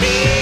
be.